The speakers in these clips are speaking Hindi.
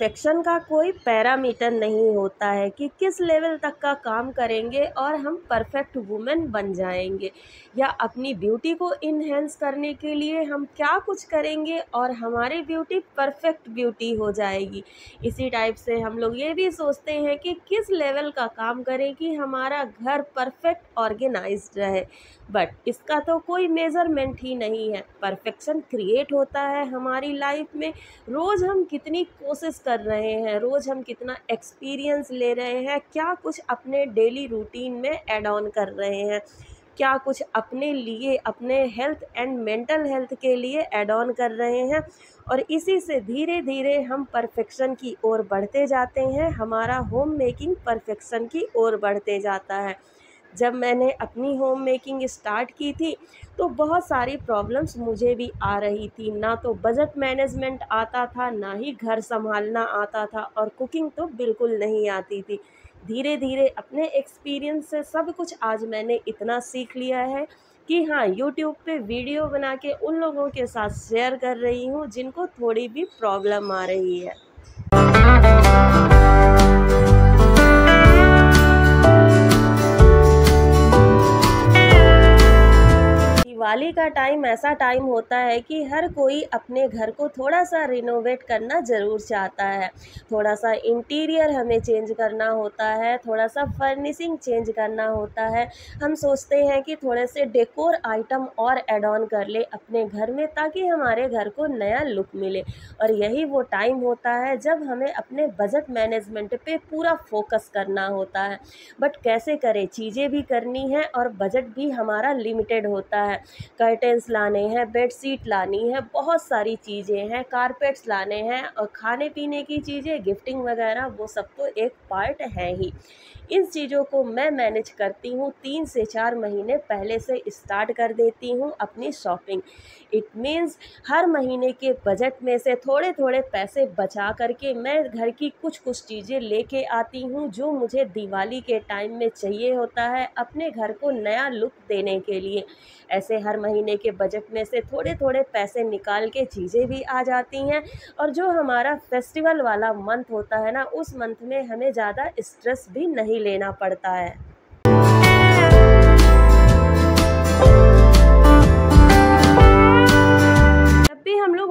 परफेक्शन का कोई पैरामीटर नहीं होता है कि किस लेवल तक का काम करेंगे और हम परफेक्ट वुमेन बन जाएँगे। या अपनी ब्यूटी को इन्हेंस करने के लिए हम क्या कुछ करेंगे और हमारी ब्यूटी परफेक्ट ब्यूटी हो जाएगी। इसी टाइप से हम लोग ये भी सोचते हैं कि किस लेवल का काम करें कि हमारा घर परफेक्ट ऑर्गेनाइज रहे। बट इसका तो कोई मेज़रमेंट ही नहीं है। परफेक्शन क्रिएट होता है हमारी लाइफ में। रोज़ हम कितनी कोशिश कर रहे हैं, रोज़ हम कितना एक्सपीरियंस ले रहे हैं, क्या कुछ अपने डेली रूटीन में एड ऑन कर रहे हैं। क्या कुछ अपने लिए, अपने हेल्थ एंड मेंटल हेल्थ के लिए एड ऑन कर रहे हैं? और इसी से धीरे धीरे हम परफेक्शन की ओर बढ़ते जाते हैं। हमारा होम मेकिंग परफेक्शन की ओर बढ़ते जाता है। जब मैंने अपनी होम मेकिंग स्टार्ट की थी तो बहुत सारी प्रॉब्लम्स मुझे भी आ रही थी। ना तो बजट मैनेजमेंट आता था, ना ही घर संभालना आता था और कुकिंग तो बिल्कुल नहीं आती थी। धीरे धीरे अपने एक्सपीरियंस से सब कुछ आज मैंने इतना सीख लिया है कि हाँ यूट्यूब पे वीडियो बना के उन लोगों के साथ शेयर कर रही हूँ जिनको थोड़ी भी प्रॉब्लम आ रही है। दिवाली का टाइम ऐसा टाइम होता है कि हर कोई अपने घर को थोड़ा सा रिनोवेट करना ज़रूर चाहता है। थोड़ा सा इंटीरियर हमें चेंज करना होता है थोड़ा सा फर्निशिंग चेंज करना होता है। हम सोचते हैं कि थोड़े से डेकोर आइटम और एड ऑन कर ले अपने घर में ताकि हमारे घर को नया लुक मिले। और यही वो टाइम होता है जब हमें अपने बजट मैनेजमेंट पे पूरा फोकस करना होता है। बट कैसे करें? चीज़ें भी करनी है और बजट भी हमारा लिमिटेड होता है। कर्टेंस लाने हैं बेड शीट लानी है, बहुत सारी चीज़ें हैं, कारपेट्स लाने हैं और खाने पीने की चीज़ें, गिफ्टिंग वगैरह, वो सब तो एक पार्ट है ही। इन चीज़ों को मैं मैनेज करती हूँ, तीन से चार महीने पहले से स्टार्ट कर देती हूँ अपनी शॉपिंग इट मीन्स हर महीने के बजट में से थोड़े थोड़े पैसे बचा करके मैं घर की कुछ कुछ चीज़ें लेके आती हूँ, जो मुझे दिवाली के टाइम में चाहिए होता है अपने घर को नया लुक देने के लिए। ऐसे हर महीने के बजट में से थोड़े थोड़े पैसे निकाल के चीज़ें भी आ जाती हैं और जो हमारा फेस्टिवल वाला मंथ होता है ना, उस मंथ में हमें ज़्यादा स्ट्रेस भी नहीं लेना पड़ता है।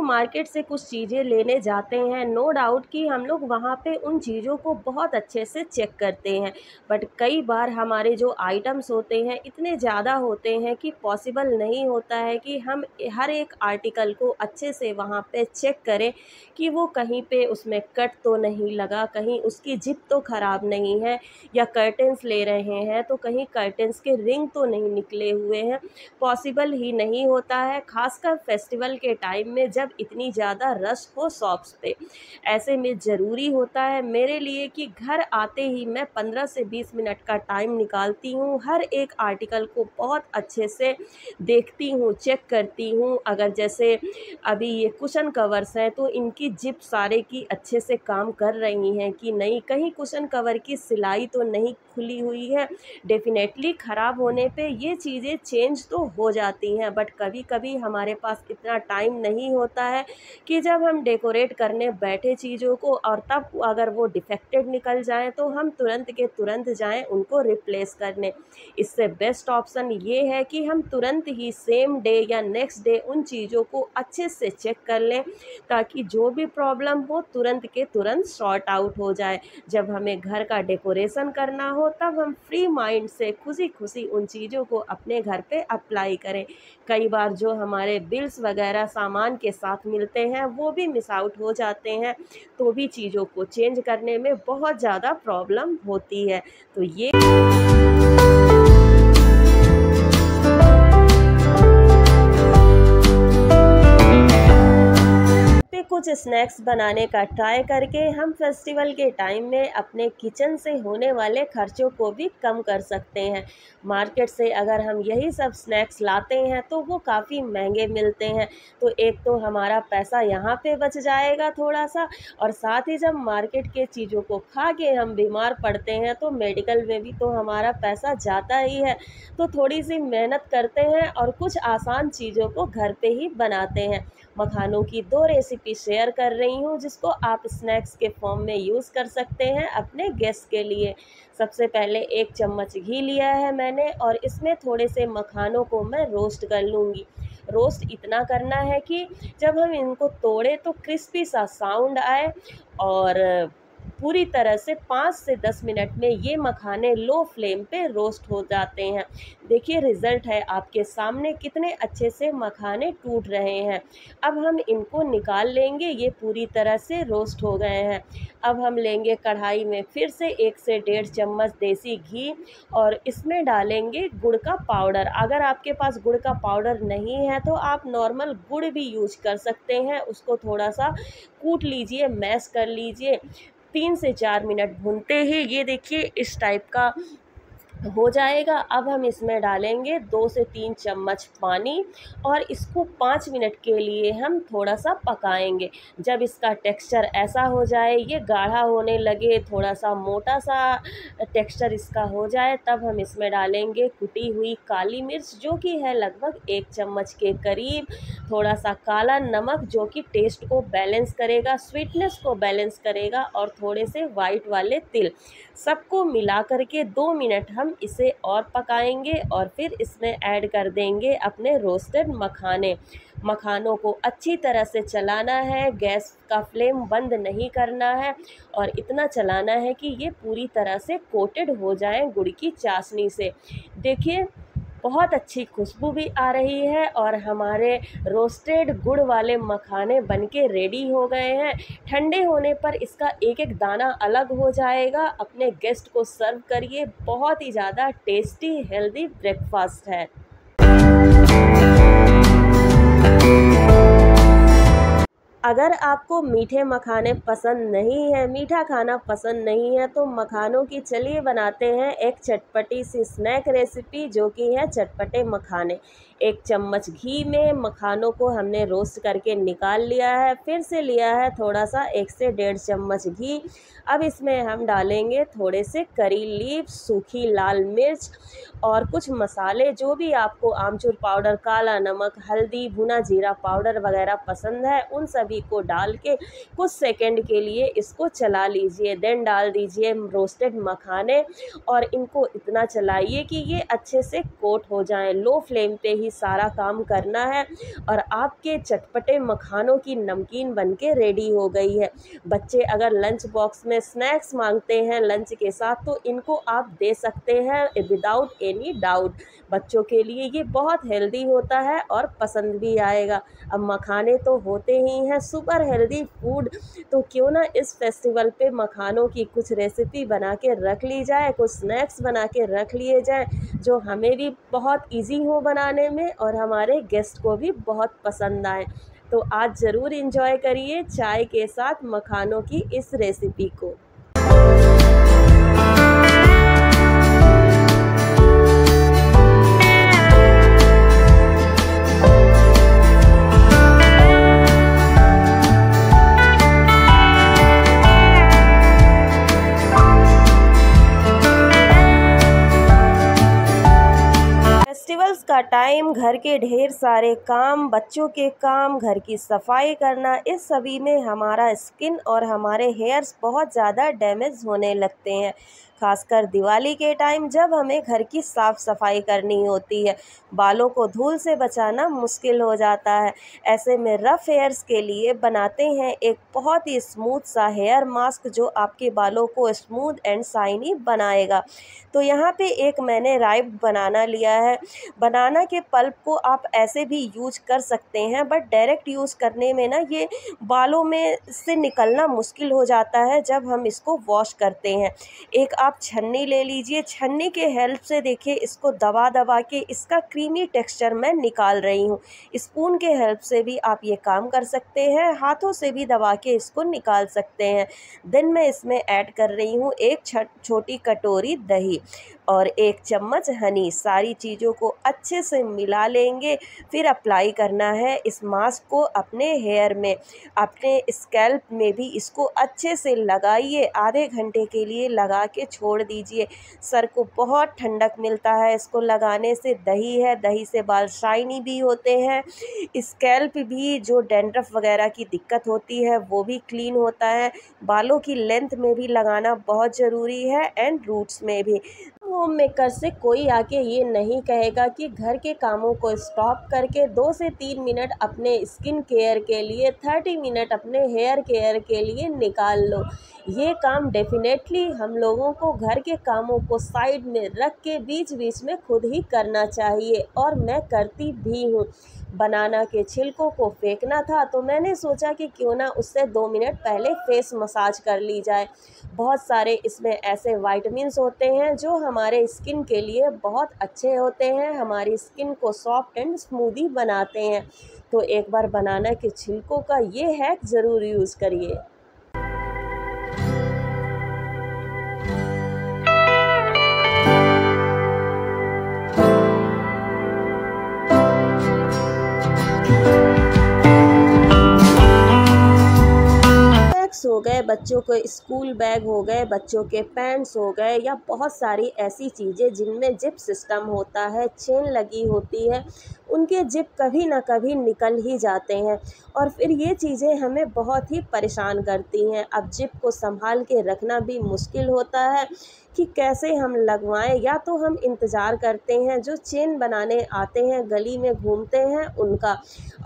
मार्केट से कुछ चीज़ें लेने जाते हैं। नो डाउट कि हम लोग वहाँ पे उन चीज़ों को बहुत अच्छे से चेक करते हैं। बट कई बार हमारे जो आइटम्स होते हैं, इतने ज़्यादा होते हैं कि पॉसिबल नहीं होता है कि हम हर एक आर्टिकल को अच्छे से वहाँ पे चेक करें कि वो कहीं पे उसमें कट तो नहीं लगा, कहीं उसकी जिप तो ख़राब नहीं है या कर्टेंस ले रहे हैं तो कहीं कर्टेंस के रिंग तो नहीं निकले हुए हैं। पॉसिबल ही नहीं होता है, ख़ासकर फेस्टिवल के टाइम में जब इतनी ज़्यादा रश हो शॉप्स पे। ऐसे में ज़रूरी होता है मेरे लिए कि घर आते ही मैं पंद्रह से बीस मिनट का टाइम निकालती हूँ, हर एक आर्टिकल को बहुत अच्छे से देखती हूँ चेक करती हूँ। अगर जैसे अभी ये कुशन कवर्स हैं तो इनकी जिप सारे की अच्छे से काम कर रही हैं कि नहीं, कहीं कुशन कवर की सिलाई तो नहीं खुली हुई है डेफिनेटली ख़राब होने पे ये चीज़ें चेंज तो हो जाती हैं बट कभी कभी हमारे पास इतना टाइम नहीं होता है कि जब हम डेकोरेट करने बैठे चीज़ों को और तब अगर वो डिफेक्टेड निकल जाएँ तो हम तुरंत के तुरंत जाएँ उनको रिप्लेस करने। इससे बेस्ट ऑप्शन ये है कि हम तुरंत ही सेम डे या नेक्स्ट डे उन चीज़ों को अच्छे से चेक कर लें, ताकि जो भी प्रॉब्लम हो तुरंत के तुरंत सॉर्ट आउट हो जाए। जब हमें घर का डेकोरेशन करना हो, तब हम फ्री माइंड से खुशी खुशी उन चीज़ों को अपने घर पे अप्लाई करें। कई बार जो हमारे बिल्स वगैरह सामान के साथ मिलते हैं, वो भी मिस आउट हो जाते हैं तो भी चीज़ों को चेंज करने में बहुत ज़्यादा प्रॉब्लम होती है। तो ये कुछ स्नैक्स बनाने का ट्राई करके हम फेस्टिवल के टाइम में अपने किचन से होने वाले खर्चों को भी कम कर सकते हैं। मार्केट से अगर हम यही सब स्नैक्स लाते हैं तो वो काफ़ी महँगे मिलते हैं। तो एक तो हमारा पैसा यहाँ पे बच जाएगा थोड़ा सा और साथ ही जब मार्केट के चीज़ों को खा के हम बीमार पड़ते हैं तो मेडिकल में भी तो हमारा पैसा जाता ही है। तो थोड़ी सी मेहनत करते हैं और कुछ आसान चीज़ों को घर पर ही बनाते हैं। मखानों की दो रेसिपी शेयर कर रही हूँ, जिसको आप स्नैक्स के फॉर्म में यूज़ कर सकते हैं अपने गेस्ट के लिए। सबसे पहले एक चम्मच घी लिया है मैंने और इसमें थोड़े से मखानों को मैं रोस्ट कर लूँगी। रोस्ट इतना करना है कि जब हम इनको तोड़े तो क्रिस्पी सा साउंड आए और पूरी तरह से पाँच से दस मिनट में ये मखाने लो फ्लेम पे रोस्ट हो जाते हैं। देखिए, रिज़ल्ट है आपके सामने, कितने अच्छे से मखाने टूट रहे हैं। अब हम इनको निकाल लेंगे, ये पूरी तरह से रोस्ट हो गए हैं। अब हम लेंगे कढ़ाई में फिर से एक से डेढ़ चम्मच देसी घी और इसमें डालेंगे गुड़ का पाउडर। अगर आपके पास गुड़ का पाउडर नहीं है तो आप नॉर्मल गुड़ भी यूज़ कर सकते हैं। उसको थोड़ा सा कूट लीजिए, मैश कर लीजिए। तीन से चार मिनट भूनते ही। ये देखिए इस टाइप का हो जाएगा। अब हम इसमें डालेंगे दो से तीन चम्मच पानी और इसको पाँच मिनट के लिए हम थोड़ा सा पकाएँगे। जब इसका टेक्सचर ऐसा हो जाए, ये गाढ़ा होने लगे थोड़ा सा मोटा सा टेक्सचर इसका हो जाए, तब हम इसमें डालेंगे कुटी हुई काली मिर्च, जो कि है लगभग एक चम्मच के करीब। थोड़ा सा काला नमक, जो कि टेस्ट को बैलेंस करेगा, स्वीटनेस को बैलेंस करेगा और थोड़े से वाइट वाले तिल। सबको मिला करके दो मिनट हम इसे और पकाएँगे और फिर इसमें ऐड कर देंगे अपने रोस्टेड मखाने। मखानों को अच्छी तरह से चलाना है, गैस का फ्लेम बंद नहीं करना है और इतना चलाना है कि ये पूरी तरह से कोटेड हो जाए गुड़ की चाशनी से। देखिए बहुत अच्छी खुशबू भी आ रही है और हमारे रोस्टेड गुड़ वाले मखाने बनके रेडी हो गए हैं। ठंडे होने पर इसका एक एक दाना अलग हो जाएगा। अपने गेस्ट को सर्व करिए। बहुत ही ज़्यादा टेस्टी हेल्दी ब्रेकफास्ट है। अगर आपको मीठे मखाने पसंद नहीं है, मीठा खाना पसंद नहीं है तो मखानों की चलिए बनाते हैं एक चटपटी सी स्नैक रेसिपी जो कि है चटपटे मखाने। एक चम्मच घी में मखानों को हमने रोस्ट करके निकाल लिया है, फिर से लिया है थोड़ा सा एक से डेढ़ चम्मच घी। अब इसमें हम डालेंगे थोड़े से करी लीफ, सूखी लाल मिर्च और कुछ मसाले जो भी आपको आमचूर पाउडर, काला नमक, हल्दी, भुना जीरा पाउडर वगैरह पसंद है, उन सभी को डाल के कुछ सेकंड के लिए इसको चला लीजिए देन डाल दीजिए रोस्टेड मखाने और इनको इतना चलाइए कि ये अच्छे से कोट हो जाएँ। लो फ्लेम पे ही सारा काम करना है और आपके चटपटे मखानों की नमकीन बन के रेडी हो गई है। बच्चे अगर लंच बॉक्स में स्नैक्स मांगते हैं लंच के साथ तो इनको आप दे सकते हैं विदाउट एनी डाउट बच्चों के लिए ये बहुत हेल्दी होता है और पसंद भी आएगा। अब मखाने तो होते ही हैं सुपर हेल्दी फ़ूड तो क्यों ना इस फेस्टिवल पे मखानों की कुछ रेसिपी बना के रख ली जाए, कुछ स्नैक्स बना के रख लिए जाए, जो हमें भी बहुत इजी हो बनाने में और हमारे गेस्ट को भी बहुत पसंद आए। तो आज ज़रूर इंजॉय करिए चाय के साथ मखानों की इस रेसिपी को। का टाइम घर के ढेर सारे काम, बच्चों के काम, घर की सफ़ाई करना, इस सभी में हमारा स्किन और हमारे हेयर्स बहुत ज़्यादा डैमेज होने लगते हैं। खासकर दिवाली के टाइम जब हमें घर की साफ़ सफ़ाई करनी होती है। बालों को धूल से बचाना मुश्किल हो जाता है। ऐसे में रफ़ हेयर्स के लिए बनाते हैं एक बहुत ही स्मूथ सा हेयर मास्क जो आपके बालों को स्मूथ एंड शाइनी बनाएगा। तो यहाँ पे एक मैंने राइब बनाना लिया है। बनाना के पल्प को आप ऐसे भी यूज़ कर सकते हैं, बट डायरेक्ट यूज़ करने में ना ये बालों में से निकलना मुश्किल हो जाता है जब हम इसको वॉश करते हैं। एक आप आप छन्नी ले लीजिए। छन्नी के हेल्प से देखिए, इसको दबा दबा के इसका क्रीमी टेक्सचर मैं निकाल रही हूँ। स्पून के हेल्प से भी आप ये काम कर सकते हैं, हाथों से भी दबा के इसको निकाल सकते हैं। देन मैं इसमें ऐड कर रही हूँ एक छोटी कटोरी दही और एक चम्मच हनी। सारी चीज़ों को अच्छे से मिला लेंगे, फिर अप्लाई करना है इस मास्क को अपने हेयर में। अपने स्कैल्प में भी इसको अच्छे से लगाइए, आधे घंटे के लिए लगा के छोड़ दीजिए। सर को बहुत ठंडक मिलता है। इसको लगाने से दही है, दही से बाल शाइनी भी होते हैं। स्कैल्प भी, जो डेंड्रफ वगैरह की दिक्कत होती है, वो भी क्लीन होता है। बालों की लेंथ में भी लगाना बहुत ज़रूरी है एंड रूट्स में भी। होम मेकर से कोई आके ये नहीं कहेगा कि घर के कामों को स्टॉप करके दो से तीन मिनट अपने स्किन केयर के लिए थर्टी मिनट अपने हेयर केयर के लिए निकाल लो। ये काम डेफिनेटली हम लोगों को घर के कामों को साइड में रख के बीच बीच में खुद ही करना चाहिए और मैं करती भी हूँ। बनाना के छिलकों को फेंकना था तो मैंने सोचा कि क्यों ना उससे दो मिनट पहले फेस मसाज कर ली जाए। बहुत सारे इसमें ऐसे वाइटमिनस होते हैं जो हमारे स्किन के लिए बहुत अच्छे होते हैं, हमारी स्किन को सॉफ्ट एंड स्मूदी बनाते हैं। तो एक बार बनाना के छिलकों का ये हैक ज़रूर यूज़ करिए। बच्चों के स्कूल बैग हो गए, बच्चों के पैंट्स हो गए या बहुत सारी ऐसी चीज़ें जिनमें जिप सिस्टम होता है, चेन लगी होती है, उनके जिप कभी ना कभी निकल ही जाते हैं। और फिर ये चीज़ें हमें बहुत ही परेशान करती हैं। अब जिप को संभाल के रखना भी मुश्किल होता है कि कैसे हम लगवाएँ, या तो हम इंतज़ार करते हैं, जो चेन बनाने आते हैं, गली में घूमते हैं उनका,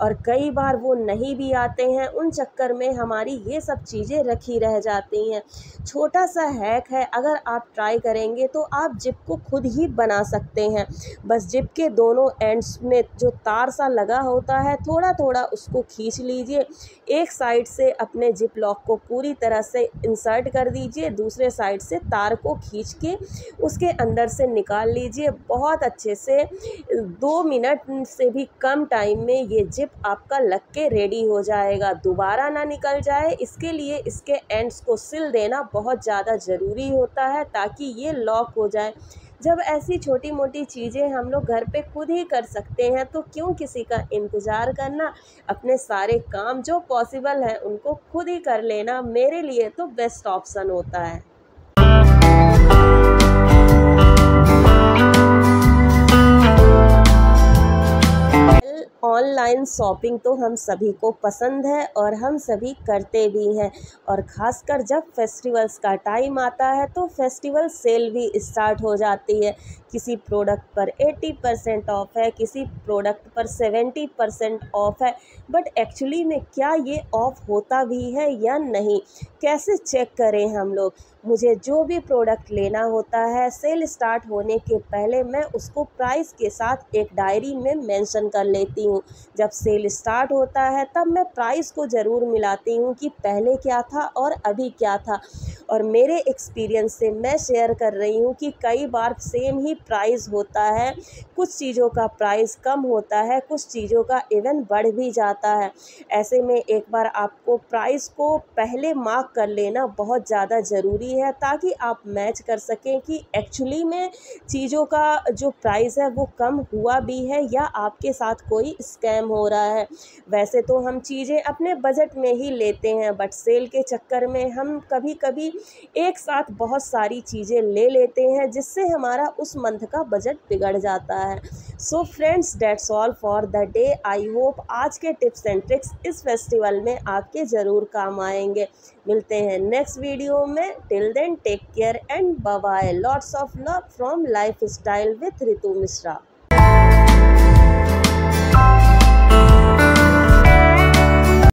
और कई बार वो नहीं भी आते हैं। उन चक्कर में हमारी ये सब चीज़ें रखी रह जाती हैं। छोटा सा हैक है, अगर आप ट्राई करेंगे तो आप जिप को खुद ही बना सकते हैं। बस जिप के दोनों एंड्स में जो तार सा लगा होता है थोड़ा थोड़ा उसको खींच लीजिए। एक साइड से अपने जिप लॉक को पूरी तरह से इंसर्ट कर दीजिए, दूसरे साइड से तार को खींच के उसके अंदर से निकाल लीजिए। बहुत अच्छे से दो मिनट से भी कम टाइम में ये जिप आपका लग के रेडी हो जाएगा। दोबारा ना निकल जाए, इसके लिए इसके एंड्स को सिल देना बहुत ज़्यादा ज़रूरी होता है ताकि ये लॉक हो जाए। जब ऐसी छोटी मोटी चीज़ें हम लोग घर पे खुद ही कर सकते हैं तो क्यों किसी का इंतज़ार करना? अपने सारे काम जो पॉसिबल हैं, उनको खुद ही कर लेना मेरे लिए तो बेस्ट ऑप्शन होता है। ऑनलाइन शॉपिंग तो हम सभी को पसंद है और हम सभी करते भी हैं। और ख़ासकर जब फेस्टिवल्स का टाइम आता है तो फेस्टिवल सेल भी स्टार्ट हो जाती है। किसी प्रोडक्ट पर एट्टी परसेंट ऑफ़ है, किसी प्रोडक्ट पर सेवेंटी परसेंट ऑफ़ है। बट एक्चुअली में क्या ये ऑफ़ होता भी है या नहीं, कैसे चेक करें हम लोग? मुझे जो भी प्रोडक्ट लेना होता है, सेल स्टार्ट होने के पहले मैं उसको प्राइस के साथ एक डायरी में मेंशन कर लेती हूँ जब सेल स्टार्ट होता है, तब मैं प्राइस को ज़रूर मिलाती हूँ कि पहले क्या था और अभी क्या था। और मेरे एक्सपीरियंस से मैं शेयर कर रही हूँ कि कई बार सेम ही प्राइस होता है। कुछ चीज़ों का प्राइस कम होता है, कुछ चीज़ों का इवन बढ़ भी जाता है। ऐसे में एक बार आपको प्राइस को पहले मार्क कर लेना बहुत ज़्यादा ज़रूरी है, ताकि आप मैच कर सकें कि एक्चुअली में चीज़ों का जो प्राइस है वो कम हुआ भी है या आपके साथ कोई स्कैम हो रहा है। वैसे तो हम चीज़ें अपने बजट में ही लेते हैं बट सेल के चक्कर में हम कभी कभी एक साथ बहुत सारी चीज़ें ले लेते हैं, जिससे हमारा उस मंथ का बजट बिगड़ जाता है। So friends that's all for the day I hope आज के टिप्स एंड ट्रिक्स इस फेस्टिवल में आपके ज़रूर काम आएँगे। मिलते हैं नेक्स्ट वीडियो में। Till then take care and bye lots of love from lifestyle with Ritu Mishra Bye.